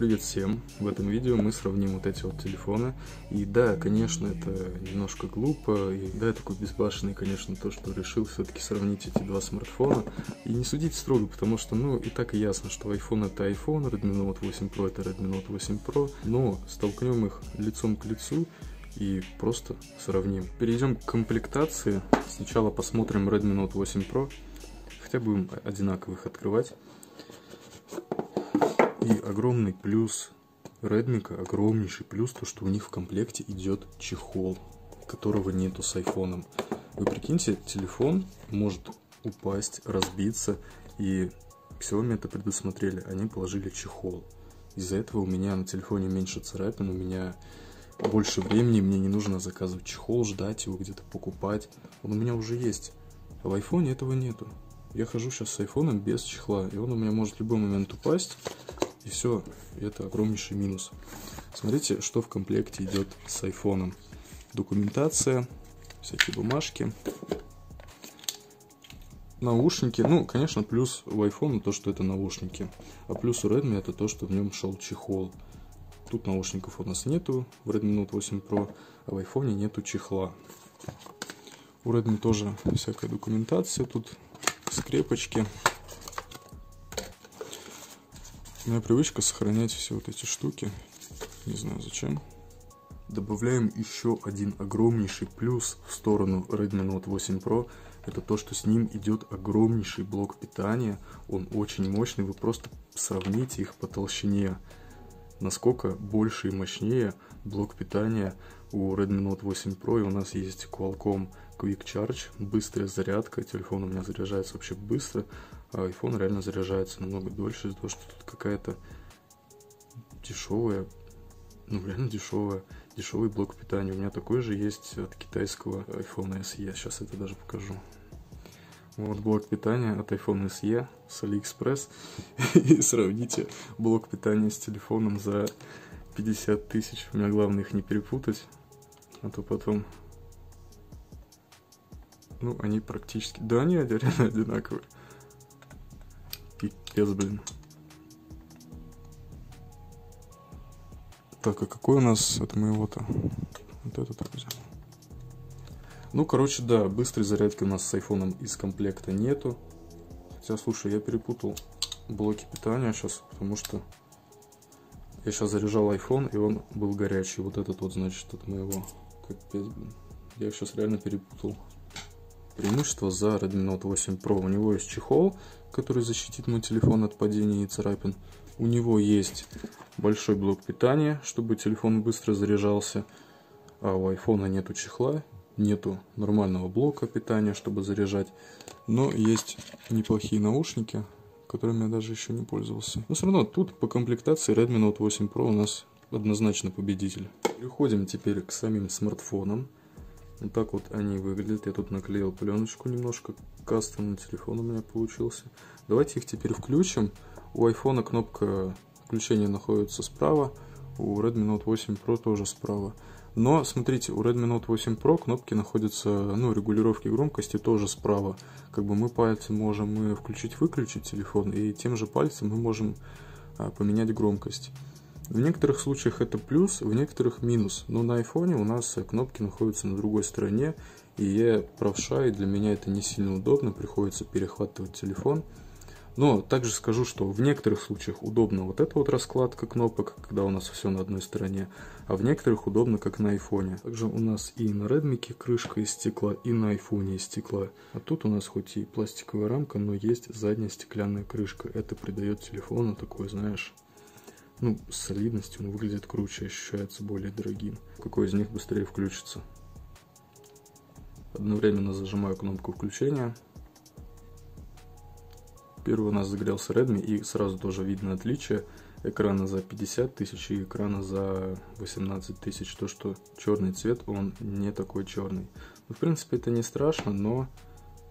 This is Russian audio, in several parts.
Привет всем! В этом видео мы сравним вот эти вот телефоны. И да, конечно, это немножко глупо, и да, такой безбашенный, конечно, то, что решил все-таки сравнить эти два смартфона. И не судить строго, потому что, ну, и так ясно, что iPhone это iPhone, Redmi Note 8 Pro это Redmi Note 8 Pro, но столкнем их лицом к лицу, и просто сравним. Перейдем к комплектации. Сначала посмотрим Redmi Note 8 Pro. Хотя будем одинаковых открывать. И огромный плюс Redmi, огромнейший плюс, то что у них в комплекте идет чехол, которого нету с айфоном. Вы прикиньте, телефон может упасть, разбиться, и Xiaomi это предусмотрели, они положили чехол. Из-за этого у меня на телефоне меньше царапин, у меня больше времени, мне не нужно заказывать чехол, ждать его где-то покупать. Он у меня уже есть. А в айфоне этого нету. Я хожу сейчас с айфоном без чехла, и он у меня может в любой момент упасть, и все, это огромнейший минус. Смотрите, что в комплекте идет с айфоном. Документация, всякие бумажки, наушники. Ну, конечно, плюс у iPhone то, что это наушники. А плюс у Redmi это то, что в нем шел чехол. Тут наушников у нас нету в Redmi Note 8 Pro, а в iPhone нету чехла. У Redmi тоже всякая документация, тут скрепочки. У меня привычка сохранять все вот эти штуки. Не знаю зачем. Добавляем еще один огромнейший плюс в сторону Redmi Note 8 Pro. Это то, что с ним идет огромнейший блок питания. Он очень мощный. Вы просто сравните их по толщине. Насколько больше и мощнее блок питания у Redmi Note 8 Pro. И у нас есть Qualcomm Quick Charge. Быстрая зарядка. Телефон у меня заряжается вообще быстро а iPhone реально заряжается намного дольше из-за того, что тут какая-то дешевая, ну реально дешевая, дешевый блок питания. У меня такой же есть от китайского iPhone SE. Сейчас это даже покажу. Вот блок питания от iPhone SE с AliExpress. И сравните блок питания с телефоном за 50 тысяч. У меня главное их не перепутать, а то потом... Ну, они практически... Да, они реально одинаковые. Пипец, блин. Так, а какой у нас от моего-то? Вот это так взял. Ну, короче, да, быстрой зарядки у нас с айфоном из комплекта нету. Хотя, слушай, я перепутал блоки питания сейчас, потому что я сейчас заряжал iPhone, и он был горячий. Вот этот вот, значит, от моего. Капец, блин. Я их сейчас реально перепутал. Преимущество за Redmi Note 8 Pro. У него есть чехол, который защитит мой телефон от падения и царапин. У него есть большой блок питания, чтобы телефон быстро заряжался. А у iPhone нету чехла, нету нормального блока питания, чтобы заряжать. Но есть неплохие наушники, которыми я даже еще не пользовался. Но все равно тут по комплектации Redmi Note 8 Pro у нас однозначно победитель. Переходим теперь к самим смартфонам. Вот так вот они выглядят. Я тут наклеил пленочку немножко. Кастомный телефон у меня получился. Давайте их теперь включим. У iPhone кнопка включения находится справа. У Redmi Note 8 Pro тоже справа. Но, смотрите, у Redmi Note 8 Pro кнопки находятся, ну, регулировки громкости тоже справа. Как бы мы пальцем можем включить-выключить телефон, и тем же пальцем мы можем а, поменять громкость. В некоторых случаях это плюс, в некоторых минус. Но на айфоне у нас кнопки находятся на другой стороне, и я правша, и для меня это не сильно удобно, приходится перехватывать телефон. Но также скажу, что в некоторых случаях удобно вот эта вот раскладка кнопок, когда у нас все на одной стороне, а в некоторых удобно, как на айфоне. Также у нас и на Redmi крышка из стекла, и на айфоне из стекла. А тут у нас хоть и пластиковая рамка, но есть задняя стеклянная крышка. Это придает телефону такой, знаешь, ну, с солидностью он выглядит круче, ощущается более дорогим. Какой из них быстрее включится? Одновременно зажимаю кнопку включения. Первый у нас загорелся Redmi, и сразу тоже видно отличие экрана за 50 тысяч и экрана за 18 тысяч. То, что черный цвет, он не такой черный. Ну, в принципе, это не страшно, но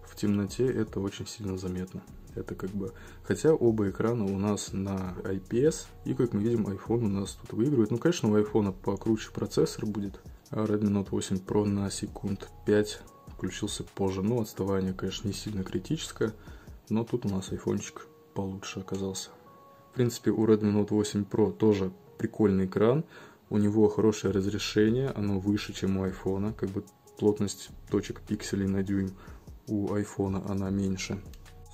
в темноте это очень сильно заметно. Это как бы... Хотя оба экрана у нас на IPS, и как мы видим, iPhone у нас тут выигрывает. Ну, конечно, у iPhone покруче процессор будет, а Redmi Note 8 Pro на секунд 5 включился позже. Ну, отставание, конечно, не сильно критическое, но тут у нас айфончик получше оказался. В принципе, у Redmi Note 8 Pro тоже прикольный экран. У него хорошее разрешение, оно выше, чем у iPhone. Как бы плотность точек пикселей на дюйм у iPhone она меньше.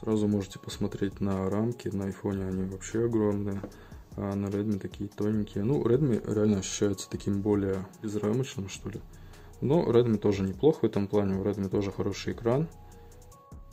Сразу можете посмотреть на рамки. На iPhone они вообще огромные, а на Redmi такие тоненькие. Ну, Redmi реально ощущается таким более безрамочным, что ли. Но Redmi тоже неплохо в этом плане. У Redmi тоже хороший экран.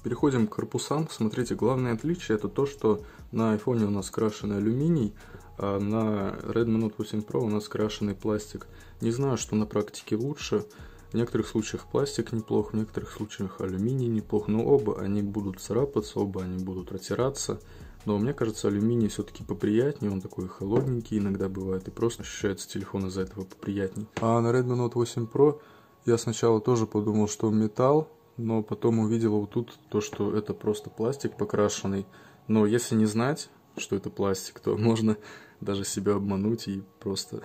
Переходим к корпусам. Смотрите, главное отличие это то, что на iPhone у нас крашеный алюминий, а на Redmi Note 8 Pro у нас крашеный пластик. Не знаю, что на практике лучше. В некоторых случаях пластик неплох, в некоторых случаях алюминий неплох, но оба они будут царапаться, оба они будут ротираться. Но мне кажется, алюминий все-таки поприятнее, он такой холодненький иногда бывает, и просто ощущается телефон из-за этого поприятнее. А на Redmi Note 8 Pro я сначала тоже подумал, что металл, но потом увидел вот тут то, что это просто пластик покрашенный. Но если не знать, что это пластик, то можно даже себя обмануть и просто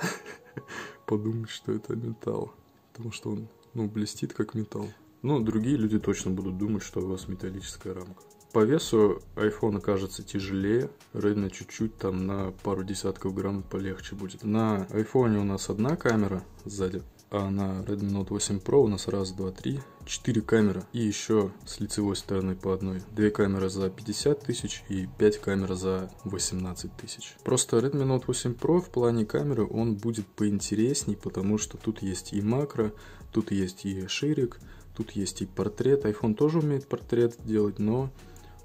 подумать, что это металл. Потому что он, ну, блестит как металл. Ну, другие люди точно будут думать, что у вас металлическая рамка. По весу iPhone кажется тяжелее, Redmi чуть-чуть там на пару десятков грамм полегче будет. На iPhone у нас одна камера сзади, а на Redmi Note 8 Pro у нас раз, два, три, четыре камеры и еще с лицевой стороны по одной. Две камеры за 50 тысяч и 5 камер за 18 тысяч. Просто Redmi Note 8 Pro в плане камеры он будет поинтересней, потому что тут есть и макро, тут есть и ширик, тут есть и портрет. iPhone тоже умеет портрет делать, но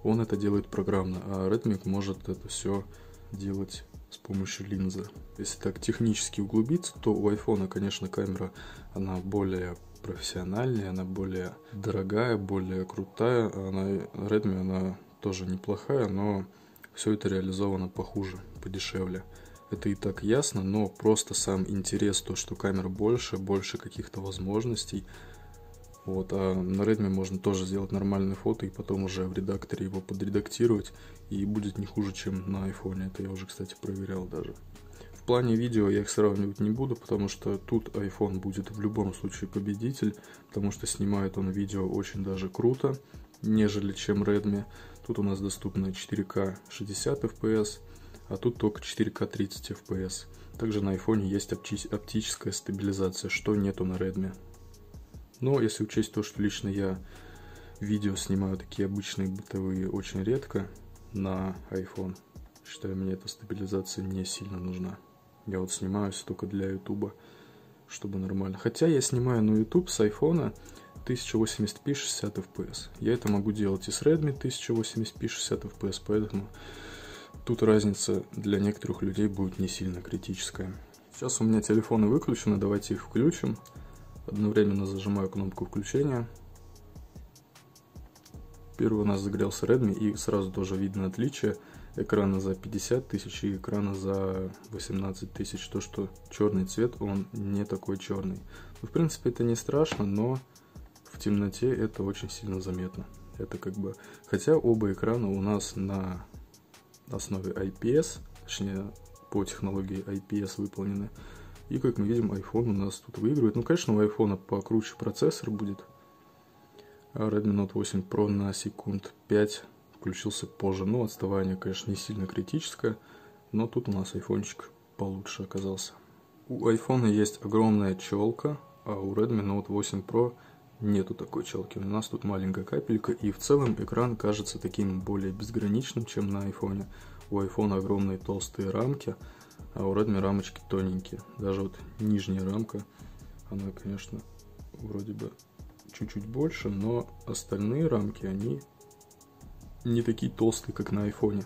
он это делает программно, а Redmi может это все делать с помощью линзы. Если так технически углубиться, то у iPhone, конечно, камера, она более профессиональнее, она более дорогая, более крутая, а на Redmi она тоже неплохая, но все это реализовано похуже, подешевле. Это и так ясно, но просто сам интерес, то, что камера больше, больше каких-то возможностей. Вот, а на Redmi можно тоже сделать нормальное фото и потом уже в редакторе его подредактировать, и будет не хуже, чем на iPhone. Это я уже, кстати, проверял даже. В плане видео я их сравнивать не буду, потому что тут iPhone будет в любом случае победитель, потому что снимает он видео очень даже круто, нежели чем Redmi. Тут у нас доступно 4К 60 FPS, а тут только 4К 30 FPS. Также на iPhone есть опти оптическая стабилизация, что нету на Redmi. Но если учесть то, что лично я видео снимаю такие обычные бытовые очень редко на iPhone, считаю, мне эта стабилизация не сильно нужна. Я вот снимаюсь только для ютуба, чтобы нормально. Хотя я снимаю на YouTube с айфона 1080p 60 fps. Я это могу делать и с Redmi 1080p 60 fps, поэтому тут разница для некоторых людей будет не сильно критическая. Сейчас у меня телефоны выключены, давайте их включим. Одновременно зажимаю кнопку включения. Первый у нас загорелся Redmi и сразу тоже видно отличие экрана за 50 тысяч и экрана за 18 тысяч. То, что черный цвет, он не такой черный. Ну, в принципе, это не страшно, но в темноте это очень сильно заметно. Это как бы... Хотя оба экрана у нас на основе IPS, точнее, по технологии IPS выполнены. И, как мы видим, iPhone у нас тут выигрывает. Ну, конечно, у iPhone покруче процессор будет. Redmi Note 8 Pro на секунд 5 включился позже. Ну, отставание, конечно, не сильно критическое, но тут у нас айфончик получше оказался. У iPhone есть огромная челка, а у Redmi Note 8 Pro нету такой челки. У нас тут маленькая капелька, и в целом экран кажется таким более безграничным, чем на iPhone. У iPhone огромные толстые рамки, а у Redmi рамочки тоненькие. Даже вот нижняя рамка, она, конечно, вроде бы чуть-чуть больше, но остальные рамки, они не такие толстые, как на айфоне.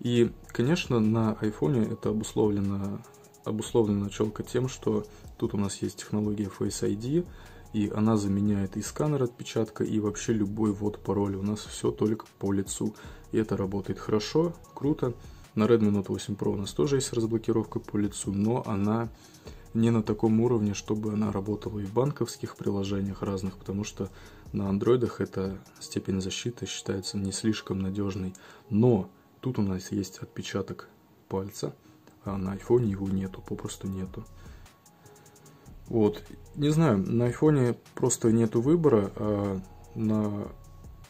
И, конечно, на айфоне это обусловлено, обусловлена челка тем, что тут у нас есть технология Face ID, и она заменяет и сканер отпечатка, и вообще любой ввод пароля. У нас все только по лицу. И это работает хорошо, круто. На Redmi Note 8 Pro у нас тоже есть разблокировка по лицу, но она не на таком уровне, чтобы она работала и в банковских приложениях разных, потому что на андроидах эта степень защиты считается не слишком надежной. Но тут у нас есть отпечаток пальца, а на айфоне его нету, попросту нету. Вот, не знаю, на айфоне просто нету выбора, а на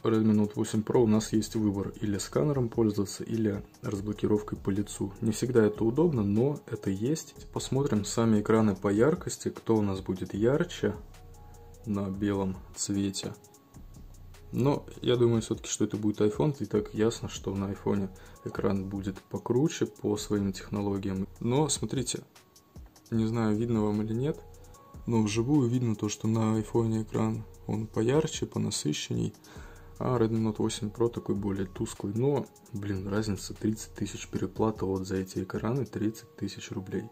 Redmi Note 8 Pro у нас есть выбор или сканером пользоваться, или разблокировкой по лицу. Не всегда это удобно, но это есть. Посмотрим сами экраны по яркости, кто у нас будет ярче на белом цвете. Но я думаю все-таки, что это будет iPhone, и так ясно, что на iPhone экран будет покруче по своим технологиям. Но смотрите, не знаю, видно вам или нет, но вживую видно то, что на iPhone экран он поярче, понасыщенней, а Redmi Note 8 Pro такой более тусклый. Но, блин, разница 30 тысяч переплата вот за эти экраны 30 тысяч рублей.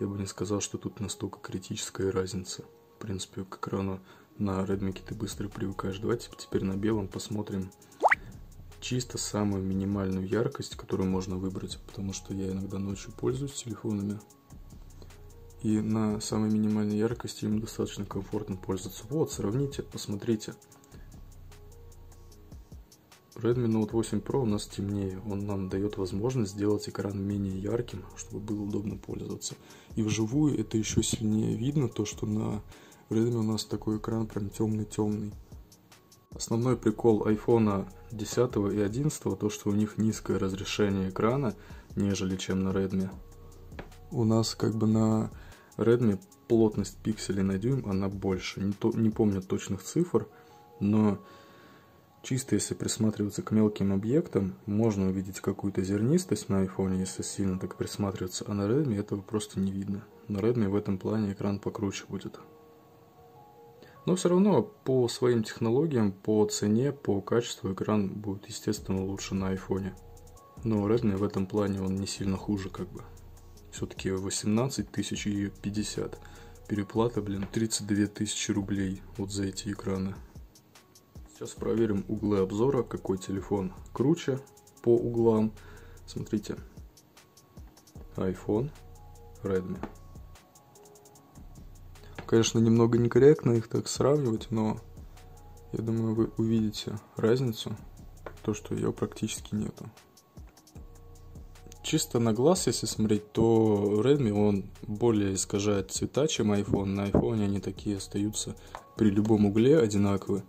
Я бы не сказал, что тут настолько критическая разница. В принципе, к экрану на Redmi ты быстро привыкаешь. Давайте теперь на белом посмотрим чисто самую минимальную яркость, которую можно выбрать, потому что я иногда ночью пользуюсь телефонами. И на самой минимальной яркости им достаточно комфортно пользоваться. Вот, сравните, посмотрите. Redmi Note 8 Pro у нас темнее. Он нам дает возможность сделать экран менее ярким, чтобы было удобно пользоваться. И вживую это еще сильнее видно, то что на Redmi у нас такой экран прям темный-темный. Основной прикол iPhone 10 и 11 то, что у них низкое разрешение экрана, нежели чем на Redmi. У нас как бы на Redmi плотность пикселей на дюйм, она больше. Не, то, не помню точных цифр, но чисто если присматриваться к мелким объектам, можно увидеть какую-то зернистость на iPhone, если сильно так присматриваться, а на Redmi этого просто не видно. На Redmi в этом плане экран покруче будет. Но все равно по своим технологиям, по цене, по качеству экран будет, естественно, лучше на айфоне. Но Redmi в этом плане он не сильно хуже как бы. Все-таки 18 тысяч и 50. Переплата, блин, 32 тысячи рублей вот за эти экраны. Сейчас проверим углы обзора, какой телефон круче по углам. Смотрите, iPhone, Redmi. Конечно, немного некорректно их так сравнивать, но я думаю, вы увидите разницу, то, что ее практически нету. Чисто на глаз, если смотреть, то Redmi, он более искажает цвета, чем iPhone. На iPhone они такие остаются при любом угле одинаковые.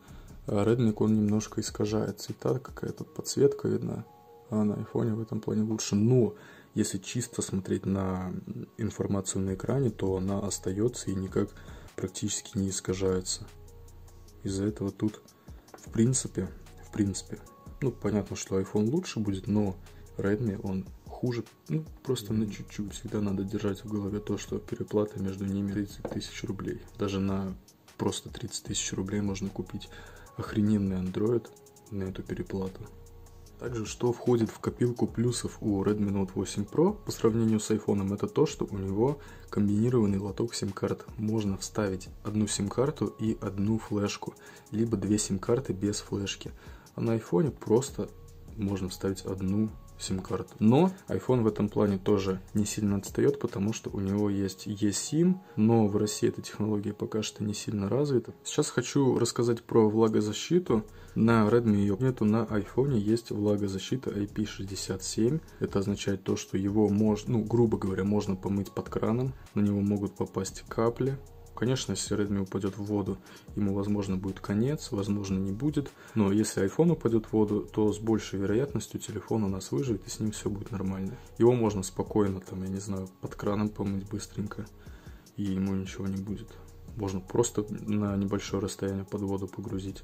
А Redmi, он немножко искажает цвета, какая-то подсветка видна. А на iPhone в этом плане лучше. Но если чисто смотреть на информацию на экране, то она остается и никак практически не искажается. Из-за этого тут, в принципе, в принципе, ну, понятно, что iPhone лучше будет, но Redmi, он хуже, ну, просто на чуть-чуть. Всегда надо держать в голове то, что переплата между ними 30 тысяч рублей. Даже на просто 30 тысяч рублей можно купить охрененный Android на эту переплату. Также, что входит в копилку плюсов у Redmi Note 8 Pro по сравнению с iPhone, это то, что у него комбинированный лоток сим-карт. Можно вставить одну сим-карту и одну флешку, либо две сим-карты без флешки. А на iPhone просто можно вставить одну сим-карту. Но iPhone в этом плане тоже не сильно отстает, потому что у него есть eSIM, но в России эта технология пока что не сильно развита. Сейчас хочу рассказать про влагозащиту. На Redmi ее нету, на iPhone есть влагозащита IP67. Это означает то, что его можно, ну, грубо говоря, можно помыть под краном, на него могут попасть капли, Конечно, если Redmi упадет в воду, ему, возможно, будет конец, возможно, не будет. Но если iPhone упадет в воду, то с большей вероятностью телефон у нас выживет, и с ним все будет нормально. Его можно спокойно, там, я не знаю, под краном помыть быстренько, и ему ничего не будет. Можно просто на небольшое расстояние под воду погрузить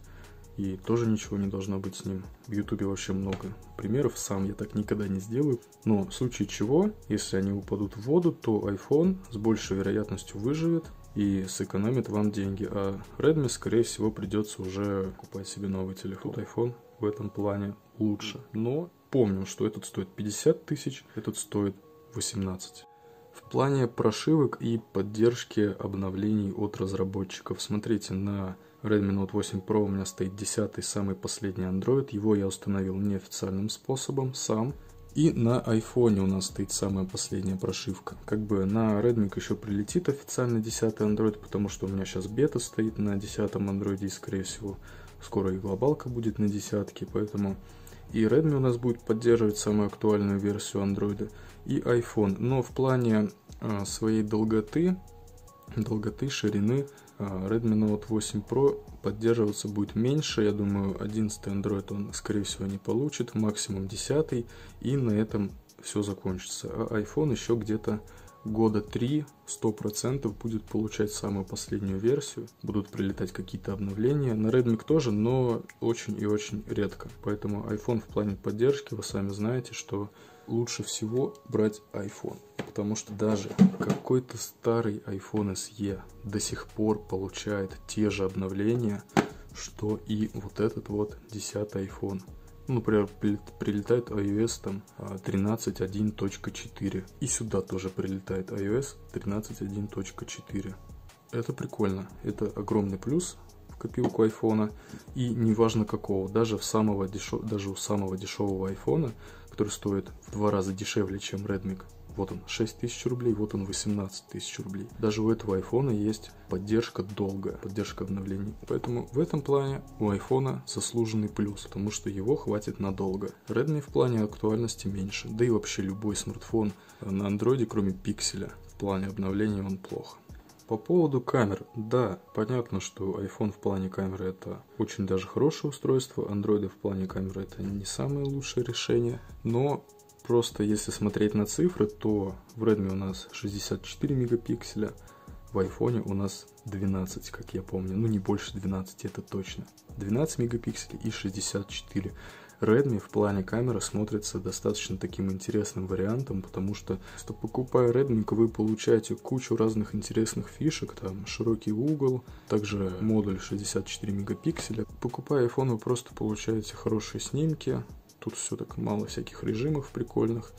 и тоже ничего не должно быть с ним. В ютубе вообще много примеров, сам я так никогда не сделаю. Но в случае чего, если они упадут в воду, то iPhone с большей вероятностью выживет, и сэкономит вам деньги. А Redmi, скорее всего, придется уже покупать себе новый телефон. iPhone в этом плане лучше. Но помним, что этот стоит 50 тысяч, этот стоит 18. В плане прошивок и поддержки обновлений от разработчиков. Смотрите, на Redmi Note 8 Pro у меня стоит 10 самый последний Android. Его я установил неофициальным способом, сам. И на iPhone у нас стоит самая последняя прошивка. Как бы на Redmi еще прилетит официально 10 Android, потому что у меня сейчас бета стоит на 10 Android и скорее всего скоро и глобалка будет на десятке, поэтому и Redmi у нас будет поддерживать самую актуальную версию Android и iPhone. Но в плане э, своей долготы, долготы, ширины Redmi Note 8 Pro поддерживаться будет меньше. Я думаю, 11 Android он, скорее всего, не получит. Максимум 10. И на этом все закончится. А iPhone еще где-то года 3 100% будет получать самую последнюю версию. Будут прилетать какие-то обновления. На Redmi тоже, но очень и очень редко. Поэтому iPhone в плане поддержки, вы сами знаете, что лучше всего брать iPhone. Потому что даже какой-то старый iPhone SE до сих пор получает те же обновления, что и вот этот вот 10 iPhone. Ну, например, прилетает iOS там 13.1.4. И сюда тоже прилетает iOS 13.1.4. Это прикольно. Это огромный плюс в копилку айфона. И неважно какого, даже, в самого дешев... даже у самого дешевого айфона который стоит в два раза дешевле, чем Redmi. Вот он, 6 тысяч рублей, вот он, 18 тысяч рублей. Даже у этого айфона есть поддержка долгая, поддержка обновлений. Поэтому в этом плане у айфона заслуженный плюс, потому что его хватит надолго. Redmi в плане актуальности меньше, да и вообще любой смартфон на андроиде, кроме пикселя, в плане обновления он плохо. По поводу камер, да, понятно, что iPhone в плане камеры это очень даже хорошее устройство, Android в плане камеры это не самое лучшее решение, но просто если смотреть на цифры, то в Redmi у нас 64 мегапикселя, в iPhone у нас 12, как я помню, ну не больше 12, это точно. 12 мегапикселей и 64. Redmi в плане камеры смотрится достаточно таким интересным вариантом, потому что, что покупая Redmi, вы получаете кучу разных интересных фишек, там широкий угол, также модуль 64 мегапикселя. Покупая iPhone, вы просто получаете хорошие снимки, тут все так мало всяких режимов прикольных,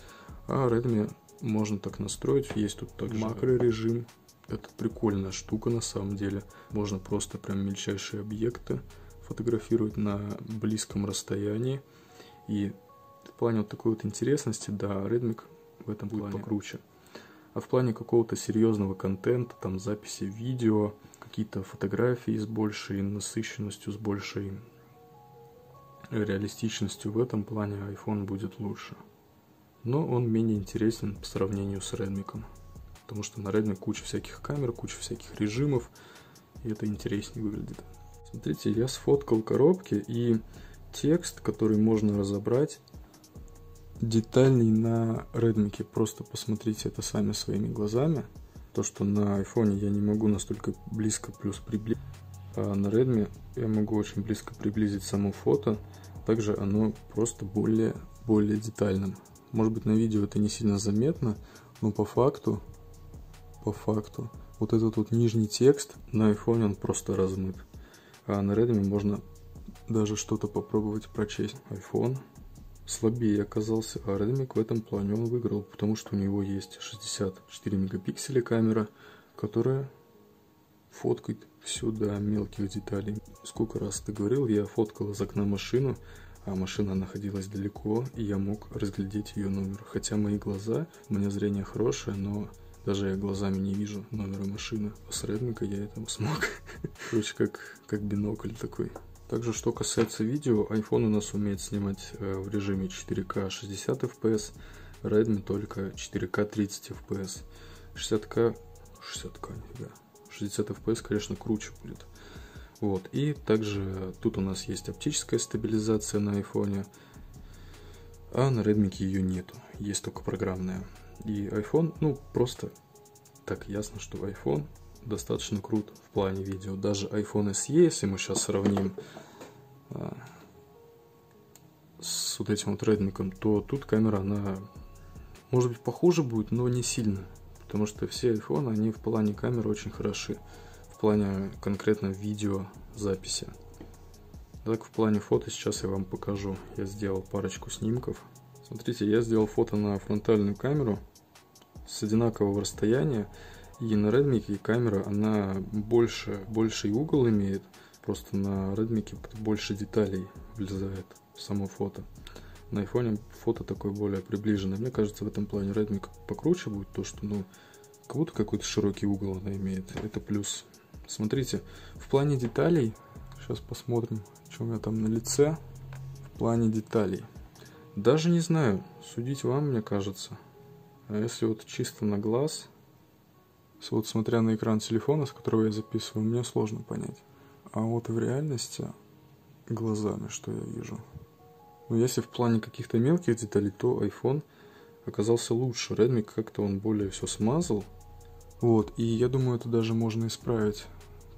а Redmi можно так настроить, есть тут также макрорежим, это прикольная штука на самом деле, можно просто прям мельчайшие объекты фотографировать на близком расстоянии. И в плане вот такой вот интересности, да, Redmi в этом будет плане покруче. А в плане какого-то серьезного контента, там записи видео, какие-то фотографии с большей насыщенностью, с большей реалистичностью, в этом плане iPhone будет лучше. Но он менее интересен по сравнению с Redmi. Потому что на Redmi куча всяких камер, куча всяких режимов, и это интереснее выглядит. Смотрите, я сфоткал коробки и текст, который можно разобрать детальней на Redmi. Просто посмотрите это сами своими глазами. То, что на iPhone я не могу настолько близко плюс приблизить, на Redmi я могу очень близко приблизить само фото. Также оно просто более, более детальным. Может быть на видео это не сильно заметно, но по факту, по факту, вот этот вот нижний текст на iPhone он просто размыт. А на Redmi можно даже что-то попробовать прочесть. iPhone слабее оказался, а Redmi в этом плане он выиграл, потому что у него есть 64 мегапикселя камера, которая фоткает сюда мелких деталей. Сколько раз ты говорил, я фоткал из окна машину, а машина находилась далеко, и я мог разглядеть ее номер. Хотя мои глаза, у меня зрение хорошее, но даже я глазами не вижу номера машины. А Redmi я это смог. Короче, как, как бинокль такой. Также, что касается видео, iPhone у нас умеет снимать э, в режиме 4К 60 FPS, Redmi только 4К 30 FPS. 60К, 60К, нифига. 60 FPS, конечно, круче будет. Вот, и также тут у нас есть оптическая стабилизация на iPhone, а на Redmi ее нету, есть только программная. И iPhone, ну, просто так ясно, что iPhone достаточно крут в плане видео. Даже iPhone SE, если мы сейчас сравним а, с вот этим вот Redmi, то тут камера, она может быть похуже будет, но не сильно. Потому что все iPhone, они в плане камеры очень хороши. В плане конкретно видеозаписи. Так, в плане фото сейчас я вам покажу. Я сделал парочку снимков. Смотрите, я сделал фото на фронтальную камеру с одинакового расстояния. И на Redmi камера, она больше, больший угол имеет. Просто на Redmi больше деталей влезает в само фото. На iPhone фото такое более приближенное. Мне кажется, в этом плане Redmi покруче будет то, что, ну, как будто какой-то широкий угол она имеет. Это плюс. Смотрите, в плане деталей, сейчас посмотрим, что у меня там на лице. В плане деталей. Даже не знаю, судить вам, мне кажется. А если вот чисто на глаз Вот смотря на экран телефона, с которого я записываю, мне сложно понять. А вот в реальности глазами, что я вижу. Но если в плане каких-то мелких деталей, то iPhone оказался лучше. Redmi как-то он более все смазал. Вот, и я думаю, это даже можно исправить.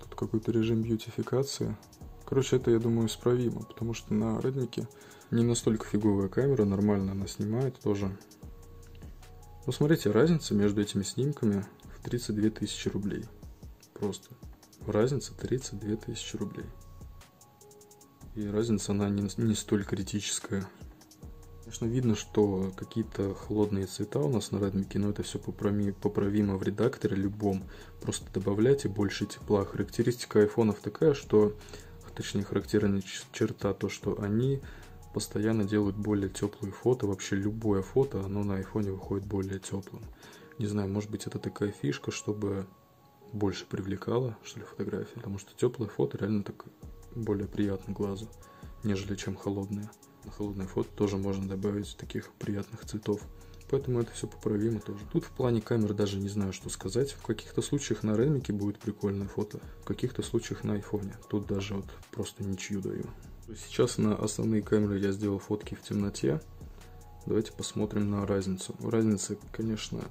Тут какой-то режим бьютификации. Короче, это, я думаю, исправимо, потому что на Redmi не настолько фиговая камера, нормально она снимает тоже. Ну, смотрите, разница между этими снимками в 32 тысячи рублей. Просто. Разница 32 тысячи рублей. И разница, она не, не столь критическая. Конечно, видно, что какие-то холодные цвета у нас на Redmi, но это все поправимо в редакторе любом. Просто добавляйте больше тепла. Характеристика айфонов такая, что, точнее, характерная черта то, что они постоянно делают более теплые фото. Вообще любое фото, оно на айфоне выходит более теплым. Не знаю, может быть это такая фишка, чтобы больше привлекало, что ли, фотографии. Потому что теплое фото реально так более приятно глазу, нежели чем холодное. На холодное фото тоже можно добавить таких приятных цветов. Поэтому это все поправимо тоже. Тут в плане камер даже не знаю, что сказать. В каких-то случаях на Redmi будет прикольное фото, в каких-то случаях на айфоне. Тут даже вот просто ничью даю. Сейчас на основные камеры я сделал фотки в темноте. Давайте посмотрим на разницу. Разница, конечно,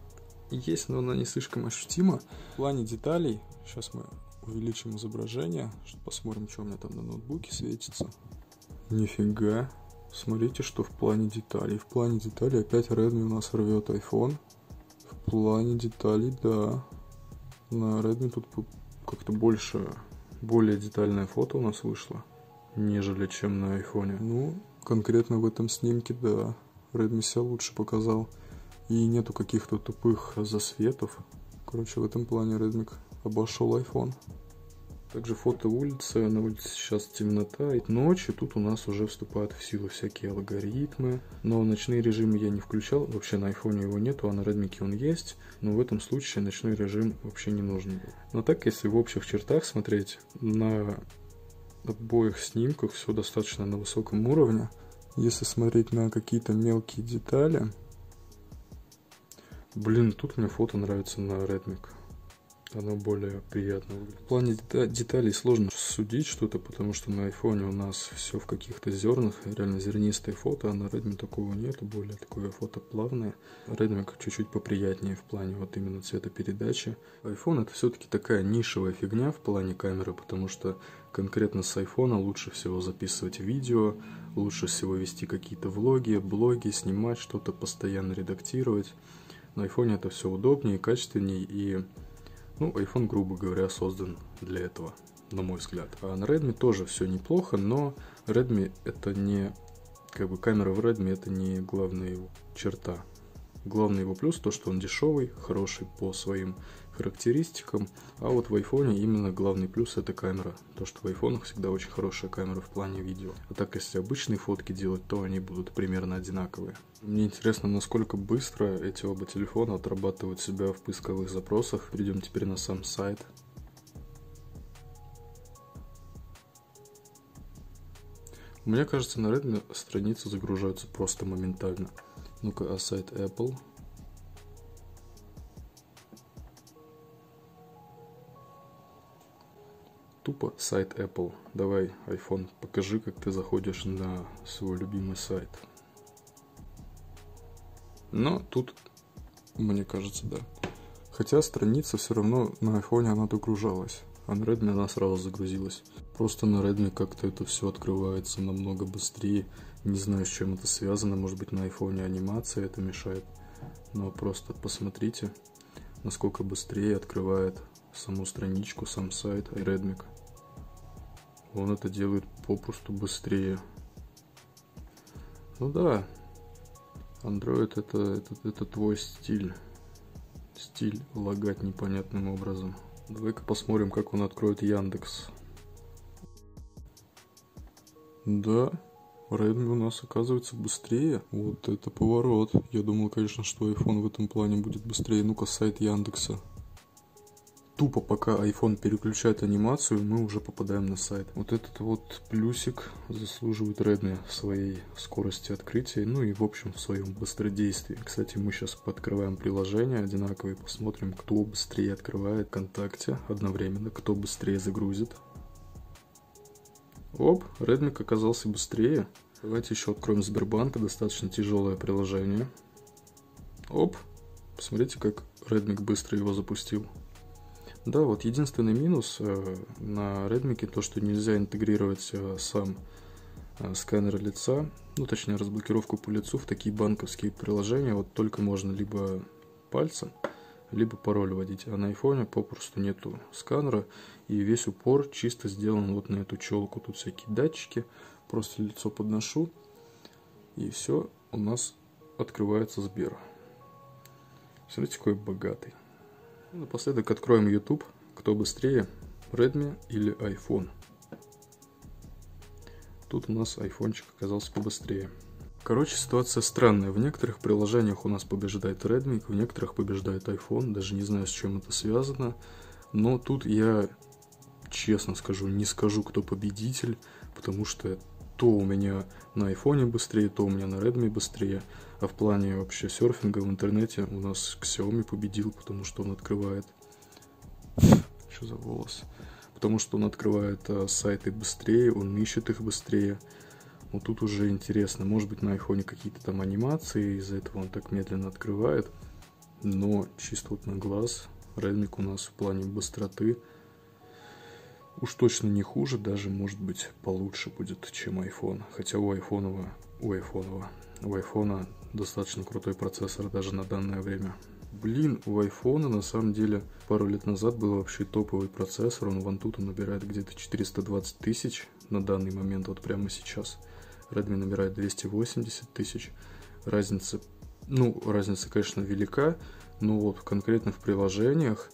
есть, но она не слишком ощутима. В плане деталей, сейчас мы увеличим изображение, посмотрим, что у меня там на ноутбуке светится. Нифига. Смотрите, что в плане деталей. В плане деталей опять Redmi у нас рвет iPhone. В плане деталей, да. На Redmi тут как-то больше, более детальное фото у нас вышло, нежели чем на iPhone. Ну, конкретно в этом снимке, да. Redmi себя лучше показал. И нету каких-то тупых засветов. Короче, в этом плане Redmi обошел iPhone. Также фото улицы. На улице сейчас темнота. И ночью тут у нас уже вступают в силу всякие алгоритмы. Но ночные режимы я не включал. Вообще на айфоне его нету, а на Redmi он есть. Но в этом случае ночной режим вообще не нужен был. Но так, если в общих чертах смотреть, на обоих снимках все достаточно на высоком уровне. Если смотреть на какие-то мелкие детали, блин, тут мне фото нравится на Redmi оно более приятно. В плане деталей сложно судить что-то, потому что на айфоне у нас все в каких-то зернах, реально зернистые фото, а на Redmi такого нету, более такое фото плавное. Redmi чуть-чуть поприятнее в плане вот именно цветопередачи. iPhone это все-таки такая нишевая фигня в плане камеры, потому что конкретно с iPhone лучше всего записывать видео, лучше всего вести какие-то влоги, блоги, снимать что-то, постоянно редактировать. На iPhone это все удобнее, качественнее и ну, iPhone, грубо говоря, создан для этого, на мой взгляд. А на Redmi тоже все неплохо, но Redmi это не... Как бы камера в Redmi это не главная его черта. Главный его плюс то, что он дешевый, хороший по своим характеристикам, а вот в iPhone именно главный плюс это камера. То, что в iPhone всегда очень хорошая камера в плане видео. А так, если обычные фотки делать, то они будут примерно одинаковые. Мне интересно, насколько быстро эти оба телефона отрабатывают себя в поисковых запросах. Перейдем теперь на сам сайт. Мне кажется, на Redmi страницы загружаются просто моментально. Ну-ка, а сайт Apple. Тупо сайт Apple. Давай, iPhone, покажи, как ты заходишь на свой любимый сайт. Но тут, мне кажется, да. Хотя страница все равно на iPhone она догружалась. А на Redmi она сразу загрузилась. Просто на Redmi как-то это все открывается намного быстрее. Не знаю, с чем это связано. Может быть, на iPhone анимация это мешает. Но просто посмотрите, насколько быстрее открывает саму страничку, сам сайт iRedmi. Он это делает попросту быстрее. Ну да, Android это, это, это твой стиль. Стиль лагать непонятным образом. Давай-ка посмотрим, как он откроет Яндекс. Да, Redmi у нас оказывается быстрее. Вот это поворот. Я думал, конечно, что iPhone в этом плане будет быстрее. Ну-ка, сайт Яндекса. Тупо пока iPhone переключает анимацию, мы уже попадаем на сайт. Вот этот вот плюсик заслуживает Redmi своей скорости открытия, ну и в общем в своем быстродействии. Кстати, мы сейчас подкрываем приложение одинаковые, посмотрим, кто быстрее открывает ВКонтакте одновременно, кто быстрее загрузит. Оп, Redmi оказался быстрее. Давайте еще откроем Сбербанка, достаточно тяжелое приложение. Оп, посмотрите, как Redmi быстро его запустил. Да, вот единственный минус э, на Redmi то, что нельзя интегрировать э, сам э, сканер лица, ну точнее разблокировку по лицу в такие банковские приложения, вот только можно либо пальцем, либо пароль вводить, а на айфоне попросту нету сканера, и весь упор чисто сделан вот на эту челку, тут всякие датчики, просто лицо подношу, и все, у нас открывается Сбер. Смотрите, какой богатый. Напоследок откроем YouTube. Кто быстрее, Redmi или iPhone? Тут у нас айфончик оказался побыстрее. Короче, ситуация странная. В некоторых приложениях у нас побеждает Redmi, в некоторых побеждает iPhone. Даже не знаю, с чем это связано. Но тут я, честно скажу, не скажу, кто победитель, потому что то у меня на айфоне быстрее, то у меня на Redmi быстрее. А в плане вообще серфинга в интернете у нас Xiaomi победил, потому что он открывает... Что за волос? Потому что он открывает а, сайты быстрее, он ищет их быстрее. Вот тут уже интересно. Может быть на айфоне какие-то там анимации, из-за этого он так медленно открывает. Но чисто вот на глаз Redmi у нас в плане быстроты уж точно не хуже, даже может быть получше будет, чем iPhone. Хотя у iPhone, у iPhone, у iPhone достаточно крутой процессор даже на данное время. Блин, у iPhone на самом деле пару лет назад был вообще топовый процессор, он в Antutu набирает где-то 420 тысяч на данный момент, вот прямо сейчас. Redmi набирает 280 тысяч. Разница, ну, разница, конечно, велика, но вот конкретно в приложениях,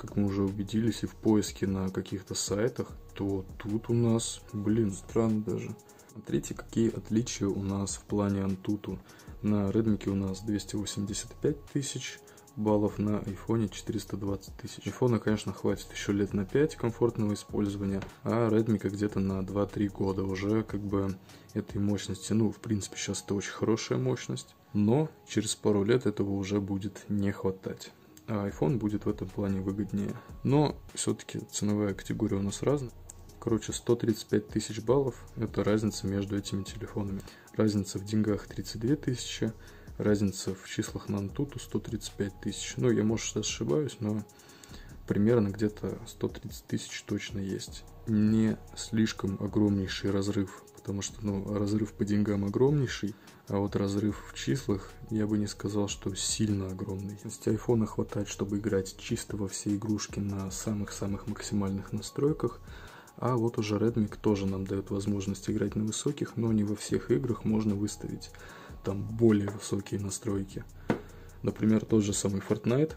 как мы уже убедились, и в поиске на каких-то сайтах, то тут у нас, блин, странно даже. Смотрите, какие отличия у нас в плане Antutu. На Redmi у нас 285 тысяч баллов, на iPhone 420 тысяч. iPhone, конечно, хватит еще лет на 5 комфортного использования, а Redmi где-то на 2-3 года уже как бы этой мощности. Ну, в принципе, сейчас это очень хорошая мощность, но через пару лет этого уже будет не хватать. А iPhone будет в этом плане выгоднее. Но все-таки ценовая категория у нас разная. Короче, 135 тысяч баллов – это разница между этими телефонами. Разница в деньгах 32 тысячи, разница в числах на Antutu 135 тысяч. Ну, я, может, ошибаюсь, но примерно где-то 130 тысяч точно есть. Не слишком огромнейший разрыв, потому что, ну, разрыв по деньгам огромнейший, а вот разрыв в числах, я бы не сказал, что сильно огромный. То есть айфона хватает, чтобы играть чисто во все игрушки на самых-самых максимальных настройках – а вот уже Redmi тоже нам дает возможность играть на высоких, но не во всех играх можно выставить там более высокие настройки. Например, тот же самый Fortnite.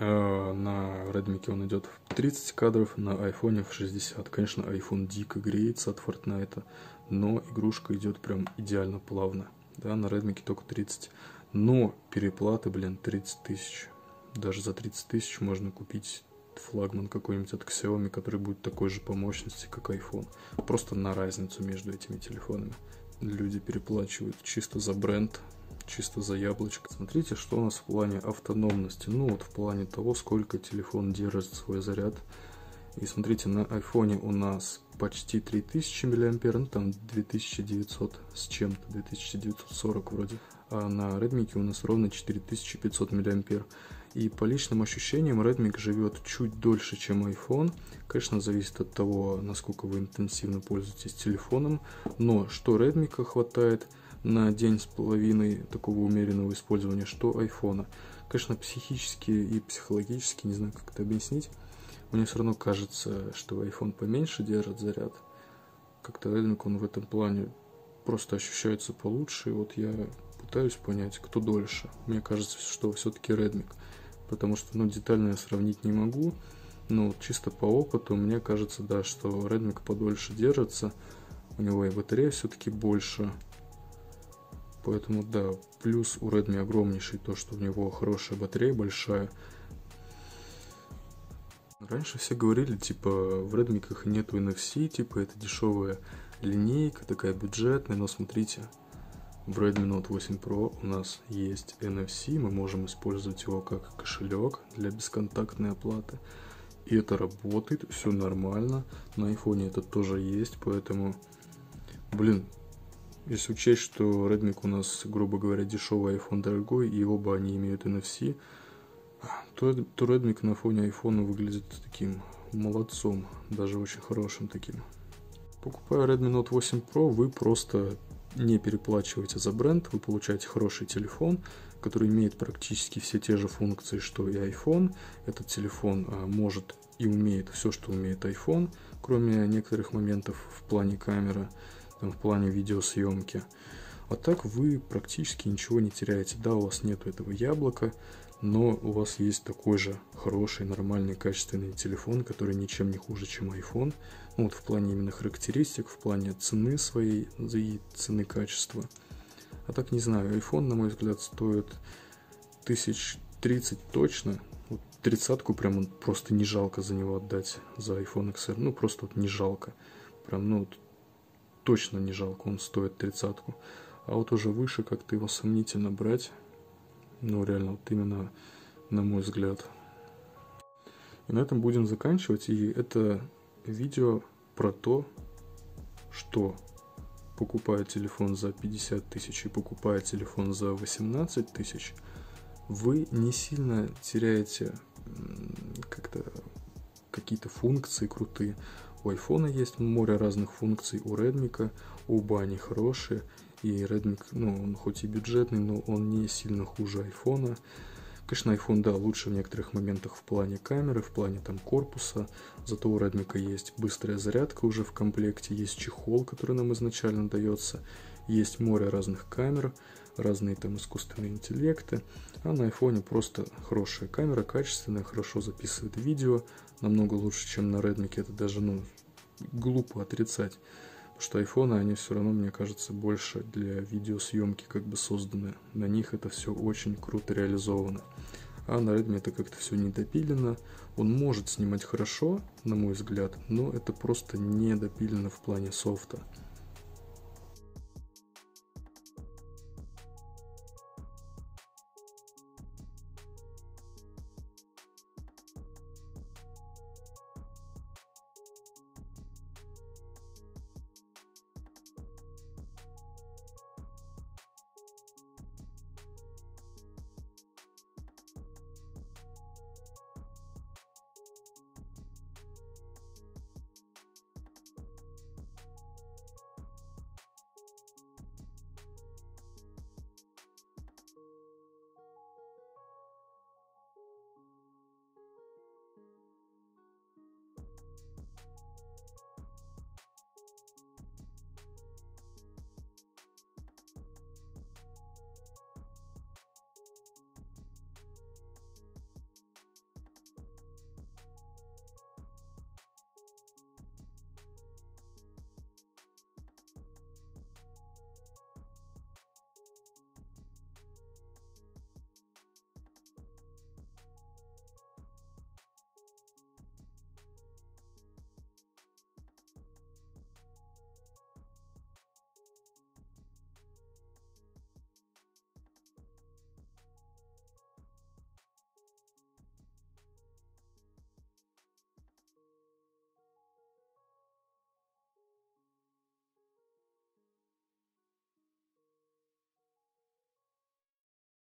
Э, на Redmi он идет в 30 кадров, на iPhone в 60. Конечно, iPhone дико греется от Fortnite, но игрушка идет прям идеально плавно. Да, на Redmi только 30. Но переплаты, блин, 30 тысяч. Даже за 30 тысяч можно купить флагман какой-нибудь от Xiaomi, который будет такой же по мощности, как iPhone. Просто на разницу между этими телефонами. Люди переплачивают чисто за бренд, чисто за яблочко. Смотрите, что у нас в плане автономности. Ну вот в плане того, сколько телефон держит свой заряд. И смотрите, на iPhone у нас почти 3000 мА, ну там 2900 с чем-то, 2940 вроде. А на Redmi у нас ровно 4500 мА. И по личным ощущениям Redmi живет чуть дольше, чем iPhone. Конечно, зависит от того, насколько вы интенсивно пользуетесь телефоном. Но что Redmi хватает на день с половиной такого умеренного использования, что iPhone. Конечно, психически и психологически, не знаю, как это объяснить, мне все равно кажется, что iPhone поменьше держит заряд. Как-то Redmi он в этом плане просто ощущается получше. И вот я пытаюсь понять, кто дольше. Мне кажется, что все-таки Redmi потому что, ну, детально я сравнить не могу, но чисто по опыту мне кажется, да, что Redmi подольше держится, у него и батарея все-таки больше, поэтому, да, плюс у Redmi огромнейший то, что у него хорошая батарея большая, Раньше все говорили, типа, в Redmi нету NFC, типа, это дешевая линейка, такая бюджетная, но смотрите, в Redmi Note 8 Pro у нас есть NFC, мы можем использовать его как кошелек для бесконтактной оплаты. И это работает, все нормально. На iPhone это тоже есть, поэтому, блин, если учесть, что Redmi у нас, грубо говоря, дешевый iPhone дорогой, и оба они имеют NFC, то, то Redmi на фоне iPhone выглядит таким молодцом, даже очень хорошим таким. Покупая Redmi Note 8 Pro, вы просто не переплачиваете за бренд, вы получаете хороший телефон, который имеет практически все те же функции, что и iPhone. Этот телефон а, может и умеет все, что умеет iPhone, кроме некоторых моментов в плане камеры, там, в плане видеосъемки. А так вы практически ничего не теряете. Да, у вас нет этого яблока, но у вас есть такой же хороший, нормальный, качественный телефон, который ничем не хуже, чем iPhone. Ну, вот в плане именно характеристик, в плане цены своей и цены качества. А так не знаю, iPhone, на мой взгляд, стоит тысяч тридцать точно. Вот тридцатку прям просто не жалко за него отдать, за iPhone XR. Ну, просто вот не жалко. Прям, ну, точно не жалко, он стоит тридцатку. А вот уже выше как-то его сомнительно брать. Ну, реально, вот именно на мой взгляд. И на этом будем заканчивать. И это видео про то, что покупая телефон за 50 тысяч и покупая телефон за 18 тысяч, вы не сильно теряете как-то какие-то функции крутые. У айфона есть море разных функций, у Redmi, оба они хорошие, и Redmi, ну, он хоть и бюджетный, но он не сильно хуже айфона. Конечно, iPhone, да, лучше в некоторых моментах в плане камеры, в плане там корпуса, зато у Redmi есть быстрая зарядка уже в комплекте, есть чехол, который нам изначально дается, есть море разных камер, разные там искусственные интеллекты, а на iPhone просто хорошая камера, качественная, хорошо записывает видео, намного лучше, чем на Redmi, это даже, ну, глупо отрицать что айфоны, они все равно, мне кажется, больше для видеосъемки как бы созданы. На них это все очень круто реализовано. А на Redmi это как-то все недопилено. Он может снимать хорошо, на мой взгляд, но это просто недопилено в плане софта.